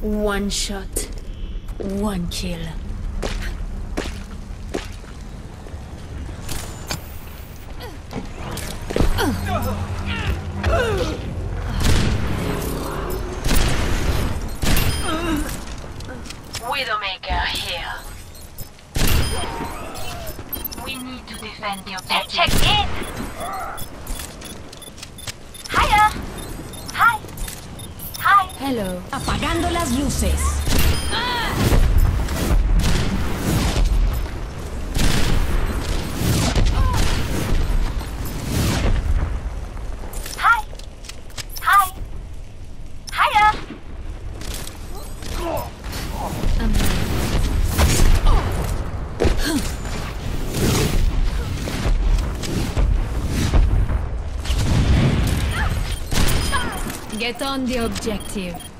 One shot, one kill. Widowmaker here. We need to defend the objective. Check in! Hello. Apagando las luces. Hi! Hi! Hiya! Get on the objective.